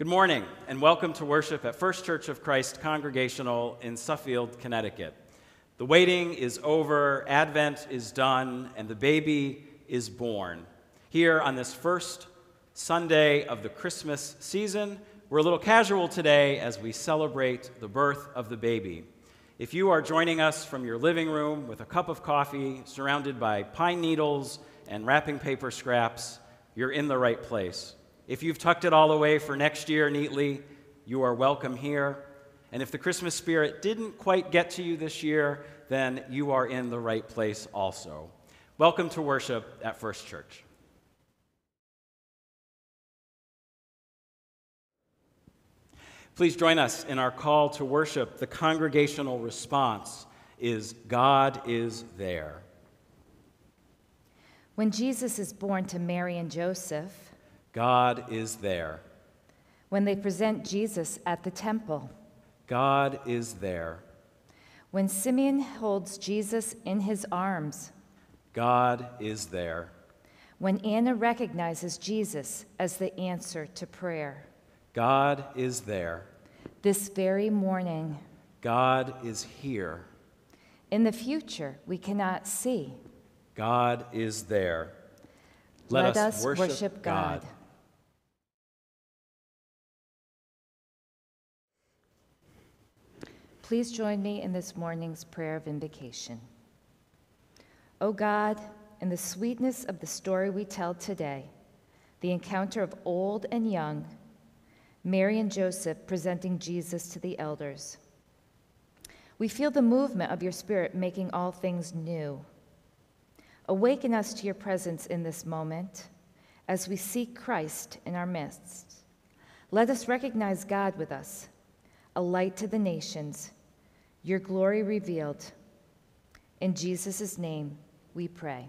Good morning, and welcome to worship at First Church of Christ Congregational in Suffield, Connecticut. The waiting is over, Advent is done, and the baby is born. Here on this first Sunday of the Christmas season, we're a little casual today as we celebrate the birth of the baby. If you are joining us from your living room with a cup of coffee surrounded by pine needles and wrapping paper scraps, you're in the right place. If you've tucked it all away for next year neatly, you are welcome here. And if the Christmas spirit didn't quite get to you this year, then you are in the right place also. Welcome to worship at First Church. Please join us in our call to worship. The congregational response is God is there. When Jesus is born to Mary and Joseph, God is there. When they present Jesus at the temple, God is there. When Simeon holds Jesus in his arms, God is there. When Anna recognizes Jesus as the answer to prayer, God is there. This very morning, God is here. In the future, we cannot see. God is there. Let, Let us, us, worship, worship God. God. Please join me in this morning's prayer of invocation. O God, in the sweetness of the story we tell today, the encounter of old and young, Mary and Joseph presenting Jesus to the elders, we feel the movement of your Spirit making all things new. Awaken us to your presence in this moment as we seek Christ in our midst. Let us recognize God with us, a light to the nations your glory revealed. In Jesus' name we pray.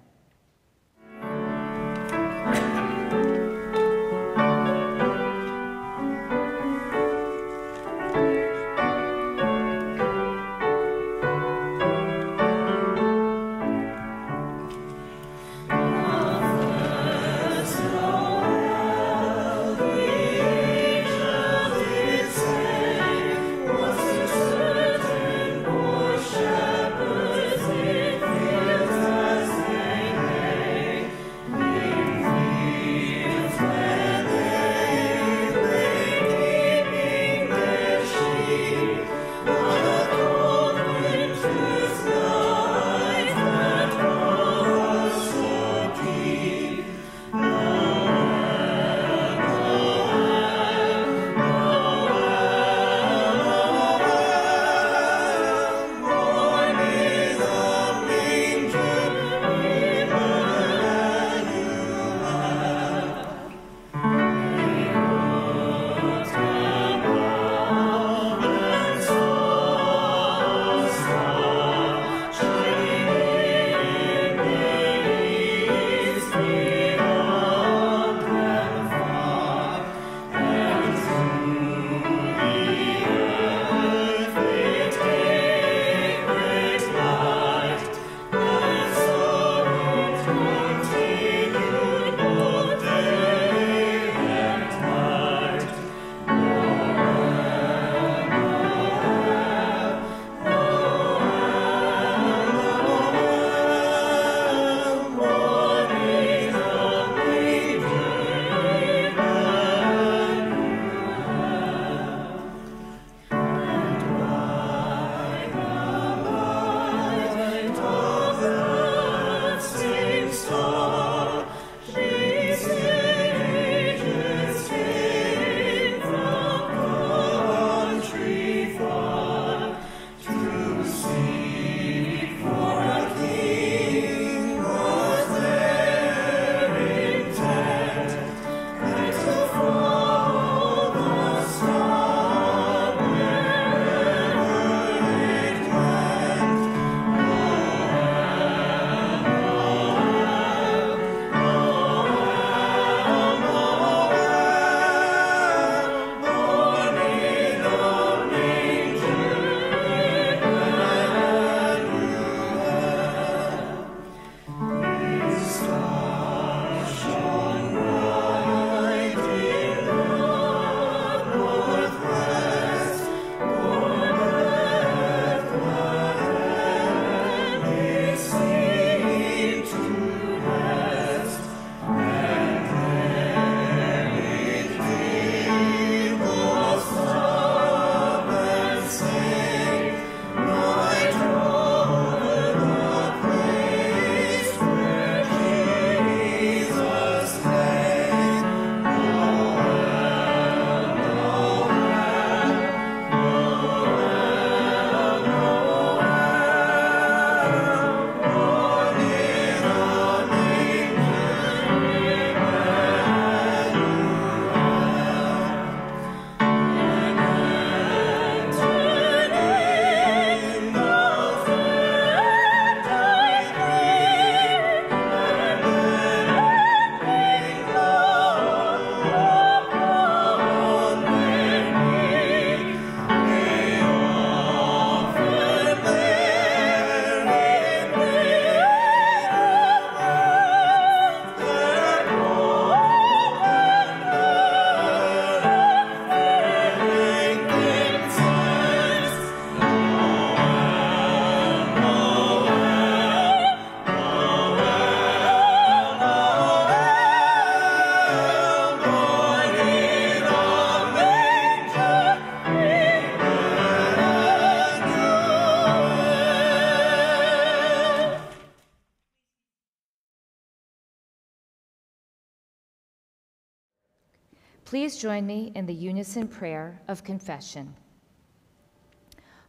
Please join me in the unison prayer of confession.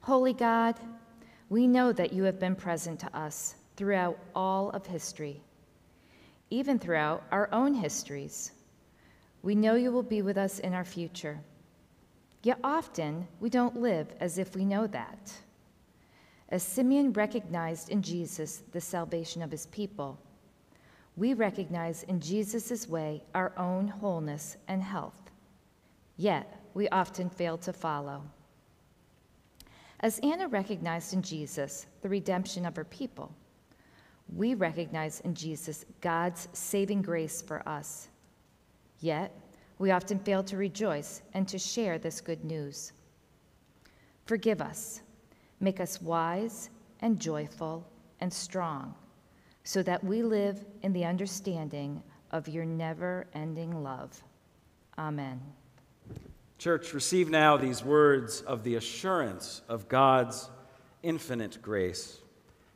Holy God, we know that you have been present to us throughout all of history, even throughout our own histories. We know you will be with us in our future. Yet often we don't live as if we know that. As Simeon recognized in Jesus the salvation of his people, we recognize in Jesus' way our own wholeness and health. Yet we often fail to follow. As Anna recognized in Jesus the redemption of her people, we recognize in Jesus God's saving grace for us. Yet, we often fail to rejoice and to share this good news. Forgive us, make us wise and joyful and strong, so that we live in the understanding of your never ending love. Amen. Church, receive now these words of the assurance of God's infinite grace.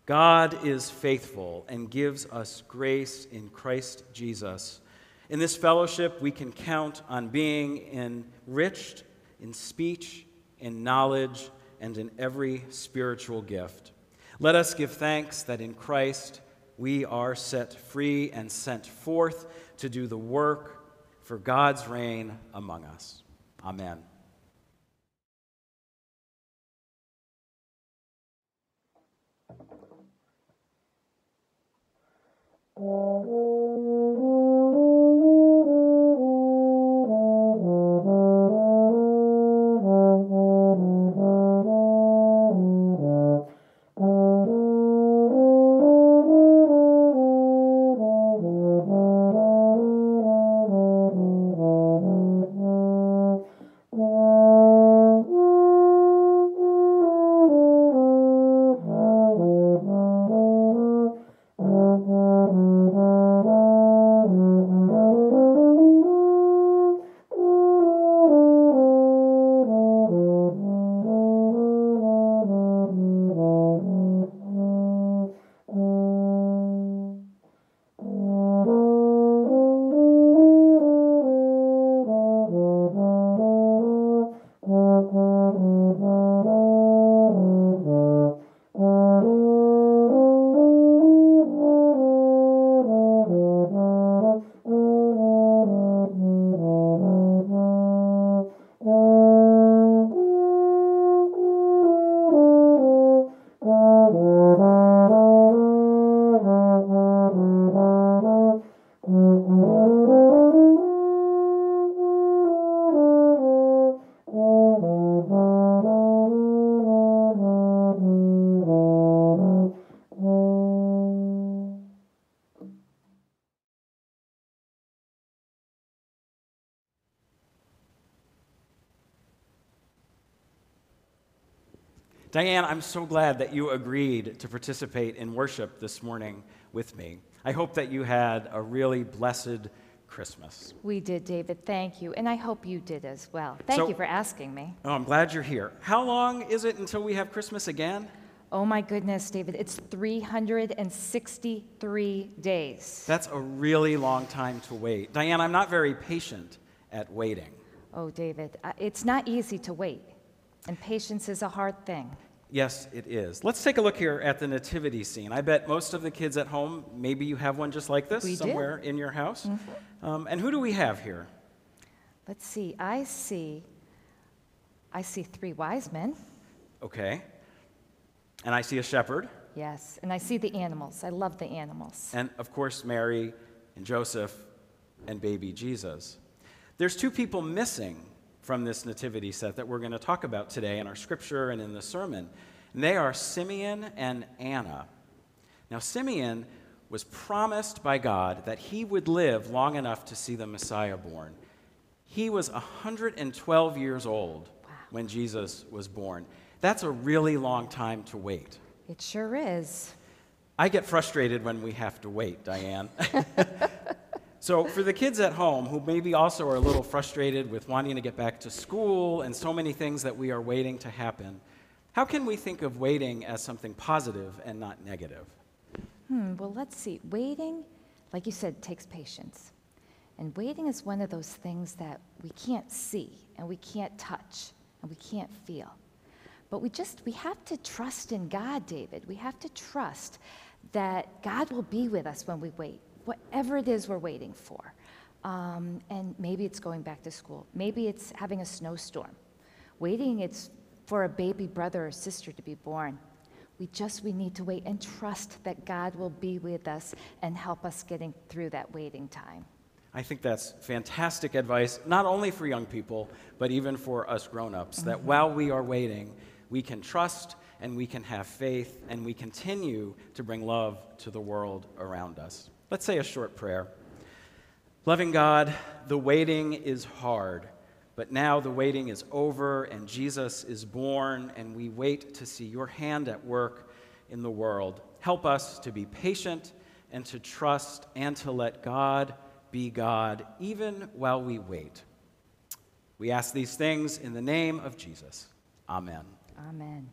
God is faithful and gives us grace in Christ Jesus in this fellowship, we can count on being enriched in speech, in knowledge, and in every spiritual gift. Let us give thanks that in Christ we are set free and sent forth to do the work for God's reign among us. Amen. Diane, I'm so glad that you agreed to participate in worship this morning with me. I hope that you had a really blessed Christmas. We did, David. Thank you. And I hope you did as well. Thank so, you for asking me. Oh, I'm glad you're here. How long is it until we have Christmas again? Oh my goodness, David, it's 363 days. That's a really long time to wait. Diane, I'm not very patient at waiting. Oh, David, uh, it's not easy to wait, and patience is a hard thing. Yes, it is. Let's take a look here at the nativity scene. I bet most of the kids at home, maybe you have one just like this we somewhere in your house. Mm-hmm. Um, and who do we have here? Let's see. I see. I see three wise men. Okay. And I see a shepherd. Yes, and I see the animals. I love the animals. And of course, Mary and Joseph and baby Jesus. There's two people missing from this nativity set that we're going to talk about today in our scripture and in the sermon. And they are Simeon and Anna. Now, Simeon was promised by God that he would live long enough to see the Messiah born. He was 112 years old wow. when Jesus was born. That's a really long time to wait. It sure is. I get frustrated when we have to wait, Diane. So, for the kids at home who maybe also are a little frustrated with wanting to get back to school and so many things that we are waiting to happen, how can we think of waiting as something positive and not negative? Hmm, well, let's see. Waiting, like you said, takes patience. And waiting is one of those things that we can't see and we can't touch and we can't feel. But we just, we have to trust in God, David. We have to trust that God will be with us when we wait, whatever it is we're waiting for. Um, and maybe it's going back to school. Maybe it's having a snowstorm. Waiting, it's for a baby brother or sister to be born. We just we need to wait and trust that God will be with us and help us getting through that waiting time. I think that's fantastic advice, not only for young people, but even for us grown ups, mm-hmm. that while we are waiting, we can trust and we can have faith and we continue to bring love to the world around us. Let's say a short prayer. Loving God, the waiting is hard. But now the waiting is over and Jesus is born, and we wait to see your hand at work in the world. Help us to be patient and to trust and to let God be God even while we wait. We ask these things in the name of Jesus. Amen. Amen.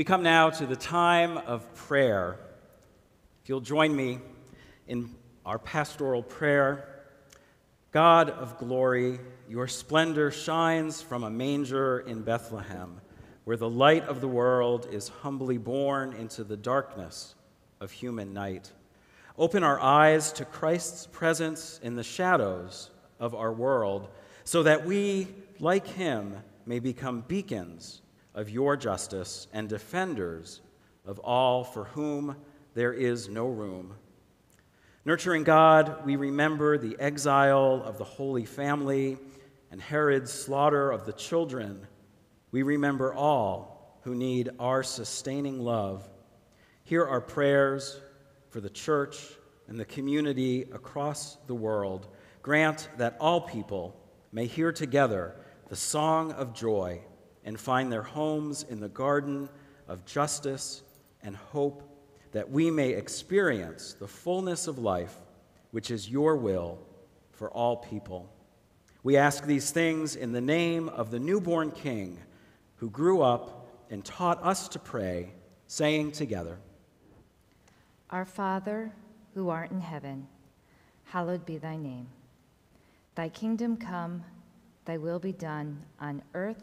We come now to the time of prayer. If you'll join me in our pastoral prayer God of glory, your splendor shines from a manger in Bethlehem, where the light of the world is humbly born into the darkness of human night. Open our eyes to Christ's presence in the shadows of our world, so that we, like him, may become beacons of your justice and defenders of all for whom there is no room. Nurturing God, we remember the exile of the Holy Family and Herod's slaughter of the children. We remember all who need our sustaining love. Hear our prayers for the church and the community across the world. Grant that all people may hear together the song of joy and find their homes in the garden of justice and hope, that we may experience the fullness of life, which is your will for all people. We ask these things in the name of the newborn King who grew up and taught us to pray, saying together, Our Father, who art in heaven, hallowed be thy name. Thy kingdom come, thy will be done on earth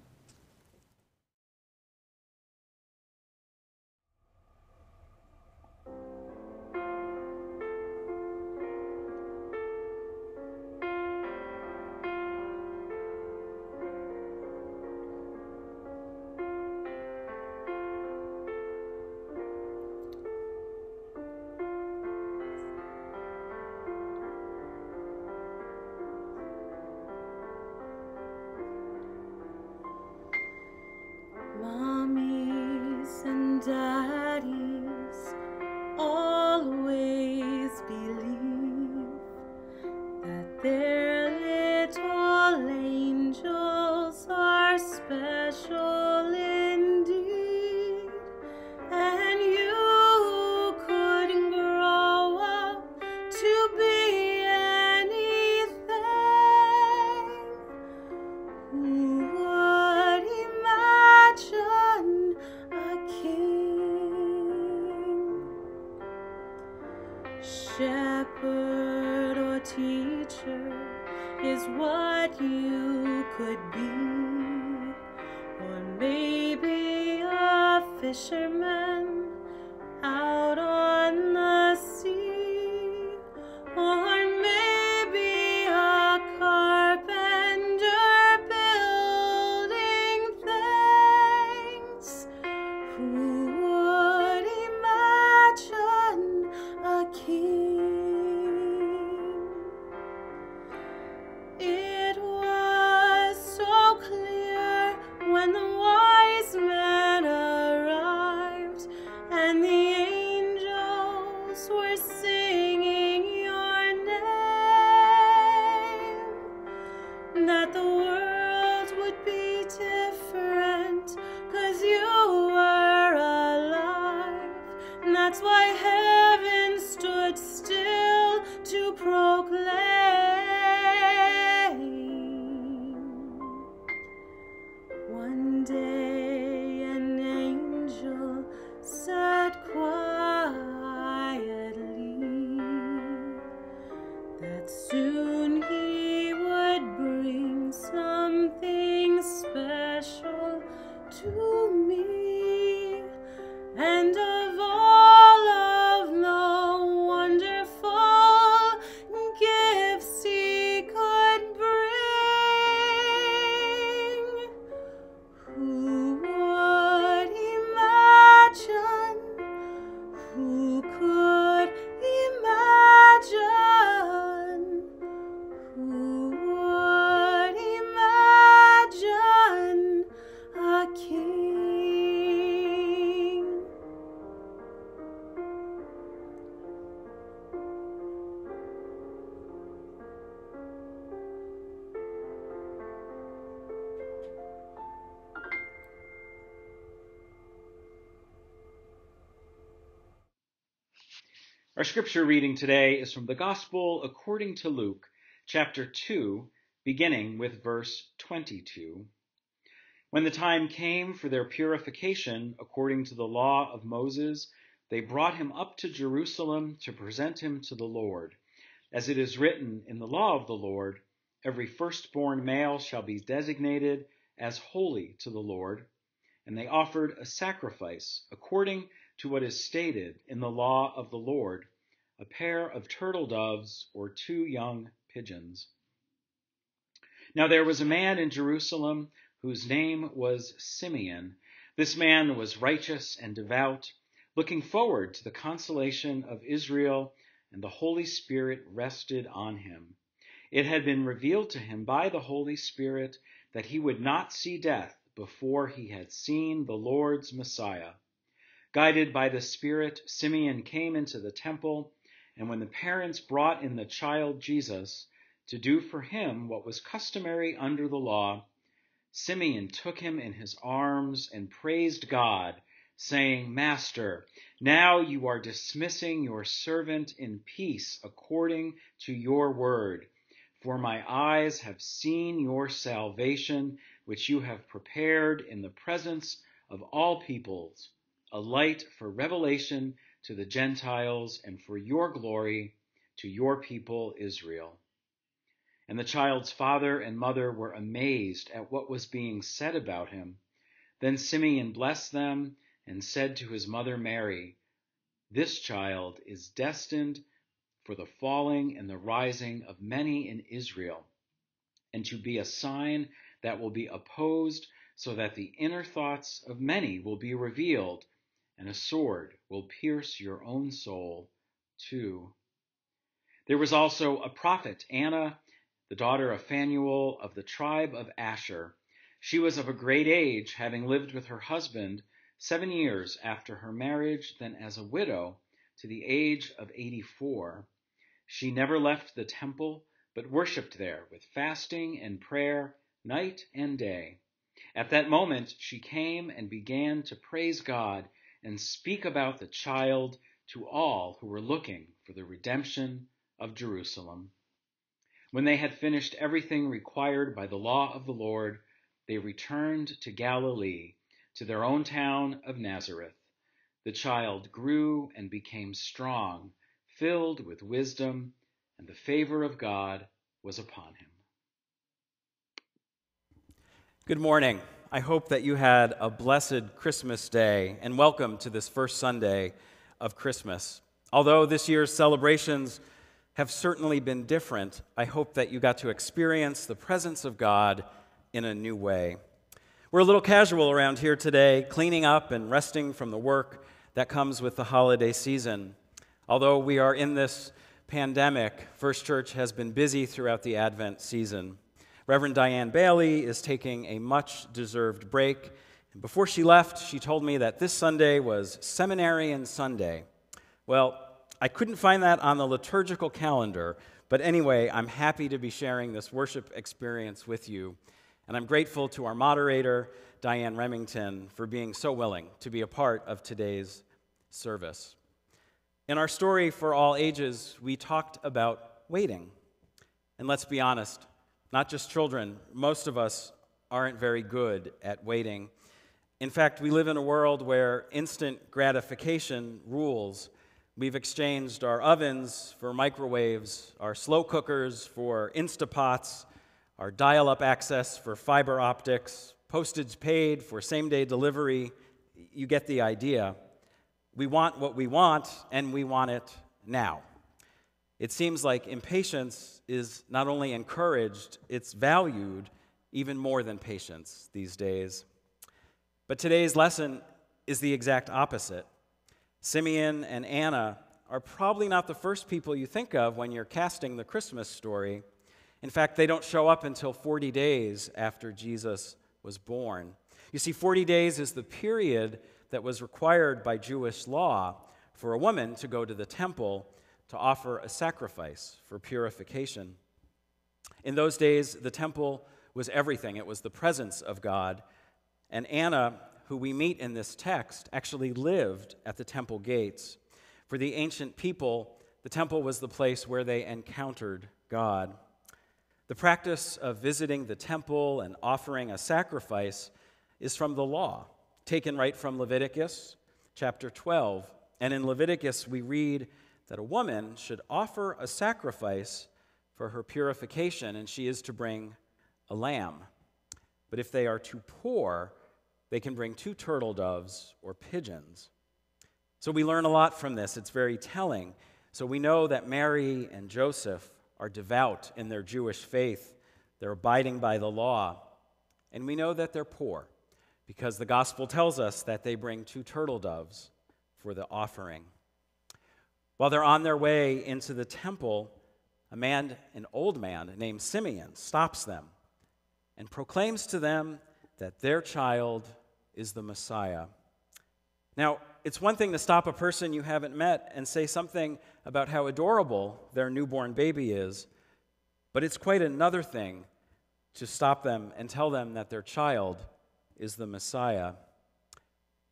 Name Our scripture reading today is from the Gospel according to Luke, chapter 2, beginning with verse 22. When the time came for their purification according to the law of Moses, they brought him up to Jerusalem to present him to the Lord. As it is written in the law of the Lord, every firstborn male shall be designated as holy to the Lord. And they offered a sacrifice according to what is stated in the law of the Lord a pair of turtle doves or two young pigeons. Now there was a man in Jerusalem whose name was Simeon. This man was righteous and devout, looking forward to the consolation of Israel, and the Holy Spirit rested on him. It had been revealed to him by the Holy Spirit that he would not see death before he had seen the Lord's Messiah. Guided by the Spirit, Simeon came into the temple, and when the parents brought in the child Jesus to do for him what was customary under the law, Simeon took him in his arms and praised God, saying, Master, now you are dismissing your servant in peace according to your word. For my eyes have seen your salvation, which you have prepared in the presence of all peoples a light for revelation to the Gentiles and for your glory to your people Israel. And the child's father and mother were amazed at what was being said about him. Then Simeon blessed them and said to his mother Mary, This child is destined for the falling and the rising of many in Israel, and to be a sign that will be opposed, so that the inner thoughts of many will be revealed and a sword will pierce your own soul too. There was also a prophet, Anna, the daughter of Phanuel of the tribe of Asher. She was of a great age, having lived with her husband seven years after her marriage, then as a widow to the age of 84. She never left the temple, but worshipped there with fasting and prayer night and day. At that moment she came and began to praise God and speak about the child to all who were looking for the redemption of Jerusalem. When they had finished everything required by the law of the Lord, they returned to Galilee, to their own town of Nazareth. The child grew and became strong, filled with wisdom, and the favor of God was upon him. Good morning. I hope that you had a blessed Christmas day and welcome to this first Sunday of Christmas. Although this year's celebrations have certainly been different, I hope that you got to experience the presence of God in a new way. We're a little casual around here today, cleaning up and resting from the work that comes with the holiday season. Although we are in this pandemic, First Church has been busy throughout the Advent season. Reverend Diane Bailey is taking a much deserved break. And before she left, she told me that this Sunday was Seminarian Sunday. Well, I couldn't find that on the liturgical calendar, but anyway, I'm happy to be sharing this worship experience with you. And I'm grateful to our moderator, Diane Remington, for being so willing to be a part of today's service. In our story for all ages, we talked about waiting. And let's be honest, not just children, most of us aren't very good at waiting. In fact, we live in a world where instant gratification rules. We've exchanged our ovens for microwaves, our slow cookers for Instapots, our dial up access for fiber optics, postage paid for same day delivery. You get the idea. We want what we want, and we want it now. It seems like impatience is not only encouraged, it's valued even more than patience these days. But today's lesson is the exact opposite. Simeon and Anna are probably not the first people you think of when you're casting the Christmas story. In fact, they don't show up until 40 days after Jesus was born. You see, 40 days is the period that was required by Jewish law for a woman to go to the temple to offer a sacrifice for purification. In those days, the temple was everything, it was the presence of God. And Anna, who we meet in this text, actually lived at the temple gates. For the ancient people, the temple was the place where they encountered God. The practice of visiting the temple and offering a sacrifice is from the law, taken right from Leviticus chapter 12. And in Leviticus, we read that a woman should offer a sacrifice for her purification, and she is to bring a lamb. But if they are too poor, they can bring two turtle doves or pigeons. So we learn a lot from this. It's very telling. So we know that Mary and Joseph are devout in their Jewish faith, they're abiding by the law. And we know that they're poor because the gospel tells us that they bring two turtle doves for the offering. While they're on their way into the temple, a man, an old man named Simeon, stops them and proclaims to them that their child is the Messiah. Now, it's one thing to stop a person you haven't met and say something about how adorable their newborn baby is, but it's quite another thing to stop them and tell them that their child is the Messiah.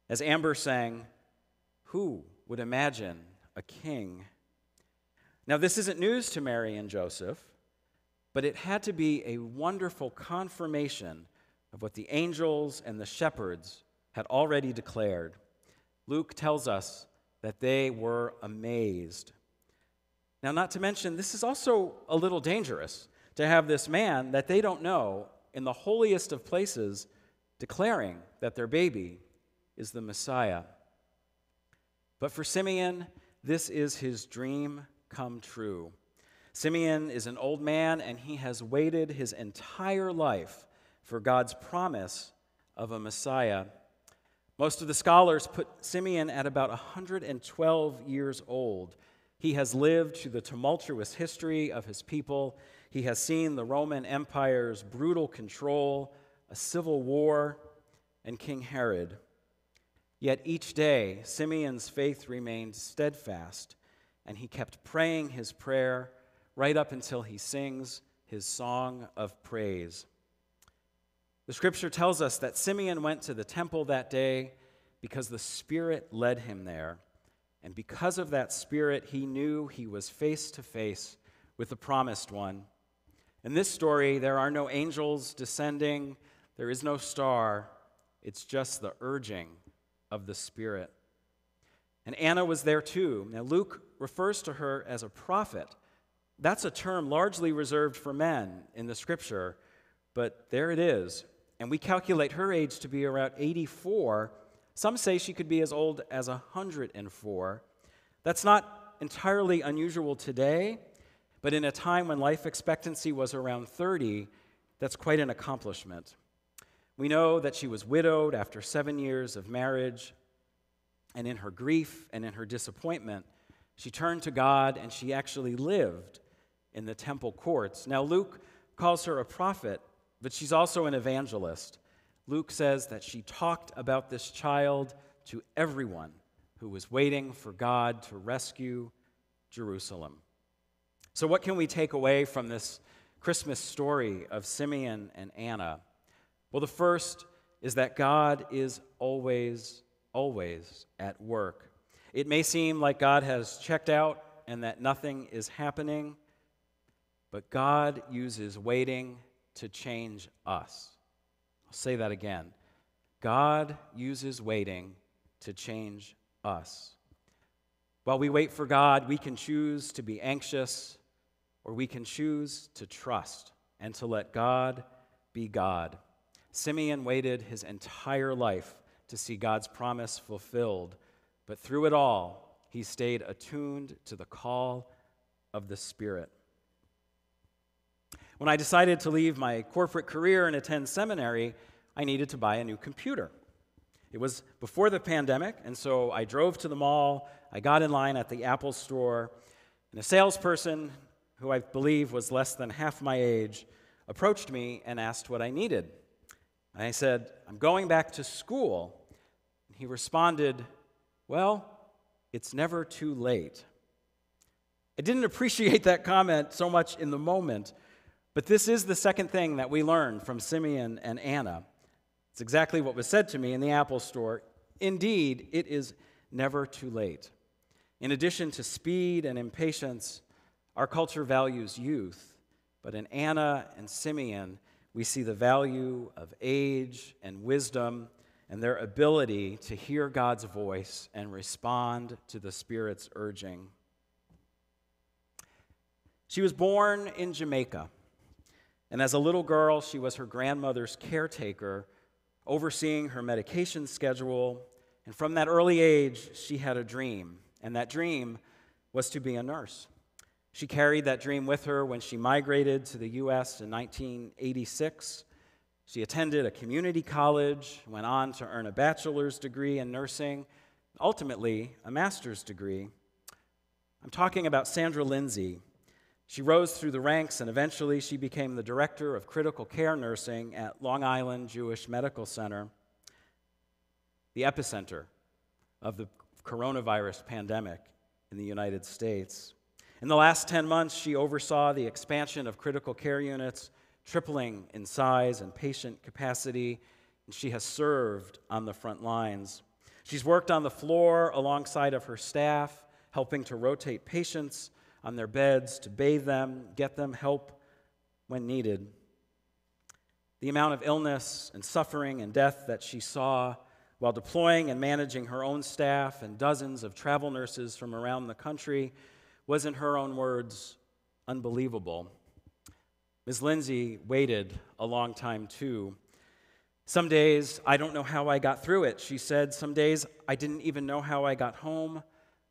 As Amber sang, Who would imagine a king? Now, this isn't news to Mary and Joseph, but it had to be a wonderful confirmation of what the angels and the shepherds had already declared. Luke tells us that they were amazed. Now, not to mention, this is also a little dangerous to have this man that they don't know in the holiest of places declaring that their baby is the Messiah. But for Simeon, this is his dream come true. Simeon is an old man, and he has waited his entire life for God's promise of a Messiah. Most of the scholars put Simeon at about 112 years old. He has lived through the tumultuous history of his people. He has seen the Roman Empire's brutal control, a civil war, and King Herod. Yet each day, Simeon's faith remained steadfast, and he kept praying his prayer right up until he sings his song of praise. The scripture tells us that Simeon went to the temple that day because the Spirit led him there. And because of that Spirit, he knew he was face to face with the promised one. In this story, there are no angels descending, there is no star, it's just the urging of the Spirit. And Anna was there too. Now, Luke refers to her as a prophet. That's a term largely reserved for men in the scripture, but there it is. And we calculate her age to be around 84. Some say she could be as old as 104. That's not entirely unusual today, but in a time when life expectancy was around 30, that's quite an accomplishment. We know that she was widowed after seven years of marriage, and in her grief and in her disappointment, she turned to God and she actually lived in the temple courts. Now, Luke calls her a prophet, but she's also an evangelist. Luke says that she talked about this child to everyone who was waiting for God to rescue Jerusalem. So, what can we take away from this Christmas story of Simeon and Anna? Well, the first is that God is always, always at work. It may seem like God has checked out and that nothing is happening, but God uses waiting to change us. I'll say that again. God uses waiting to change us. While we wait for God, we can choose to be anxious or we can choose to trust and to let God be God. Simeon waited his entire life to see God's promise fulfilled, but through it all, he stayed attuned to the call of the Spirit. When I decided to leave my corporate career and attend seminary, I needed to buy a new computer. It was before the pandemic, and so I drove to the mall. I got in line at the Apple store, and a salesperson, who I believe was less than half my age, approached me and asked what I needed. And I said, I'm going back to school. And he responded, Well, it's never too late. I didn't appreciate that comment so much in the moment, but this is the second thing that we learned from Simeon and Anna. It's exactly what was said to me in the Apple store. Indeed, it is never too late. In addition to speed and impatience, our culture values youth, but in Anna and Simeon, we see the value of age and wisdom and their ability to hear God's voice and respond to the Spirit's urging. She was born in Jamaica, and as a little girl, she was her grandmother's caretaker, overseeing her medication schedule. And from that early age, she had a dream, and that dream was to be a nurse. She carried that dream with her when she migrated to the U.S. in 1986. She attended a community college, went on to earn a bachelor's degree in nursing, ultimately, a master's degree. I'm talking about Sandra Lindsay. She rose through the ranks and eventually she became the director of critical care nursing at Long Island Jewish Medical Center, the epicenter of the coronavirus pandemic in the United States. In the last 10 months, she oversaw the expansion of critical care units, tripling in size and patient capacity, and she has served on the front lines. She's worked on the floor alongside of her staff, helping to rotate patients on their beds, to bathe them, get them help when needed. The amount of illness and suffering and death that she saw while deploying and managing her own staff and dozens of travel nurses from around the country was, in her own words, unbelievable. Ms. Lindsay waited a long time too. Some days, I don't know how I got through it. She said, Some days, I didn't even know how I got home,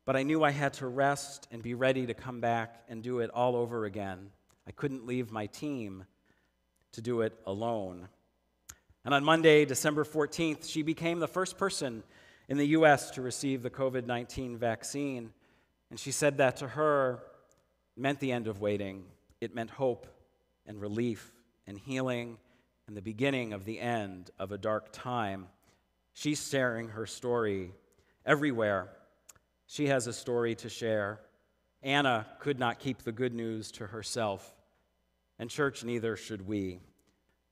but I knew I had to rest and be ready to come back and do it all over again. I couldn't leave my team to do it alone. And on Monday, December 14th, she became the first person in the U.S. to receive the COVID 19 vaccine. And she said that to her meant the end of waiting. It meant hope and relief and healing and the beginning of the end of a dark time. She's sharing her story everywhere. She has a story to share. Anna could not keep the good news to herself, and church, neither should we.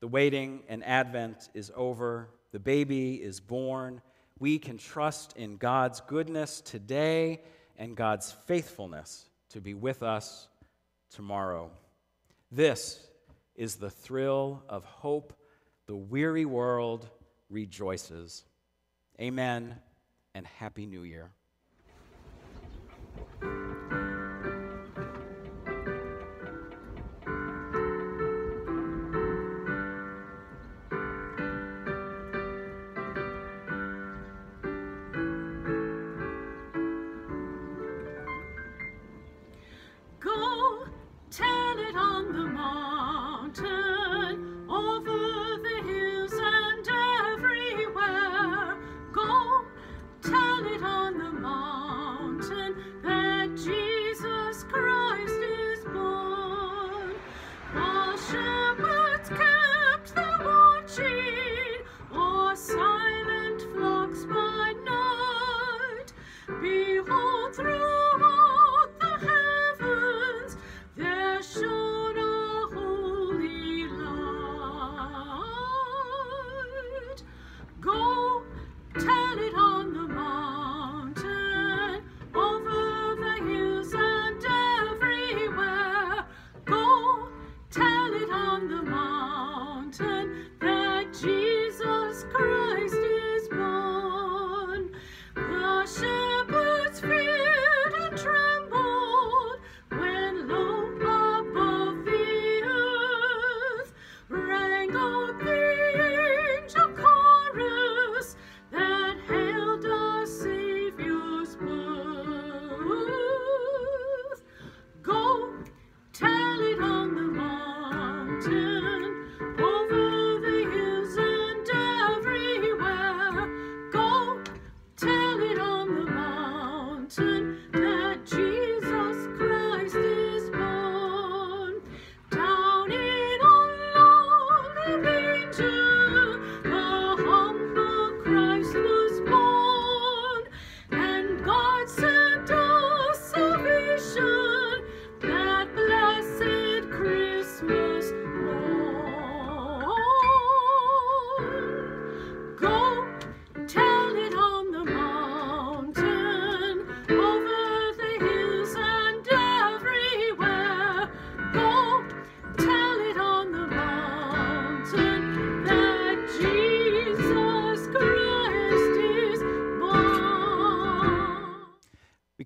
The waiting and Advent is over. The baby is born. We can trust in God's goodness today and God's faithfulness to be with us tomorrow. This is the thrill of hope. The weary world rejoices. Amen and Happy New Year.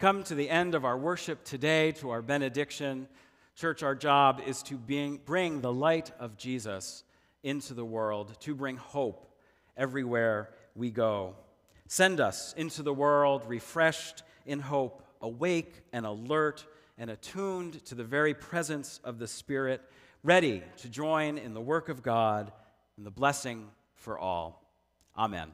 Come to the end of our worship today, to our benediction. Church, our job is to bring the light of Jesus into the world, to bring hope everywhere we go. Send us into the world refreshed in hope, awake and alert and attuned to the very presence of the Spirit, ready to join in the work of God and the blessing for all. Amen.